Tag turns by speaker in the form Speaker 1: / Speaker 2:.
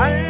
Speaker 1: I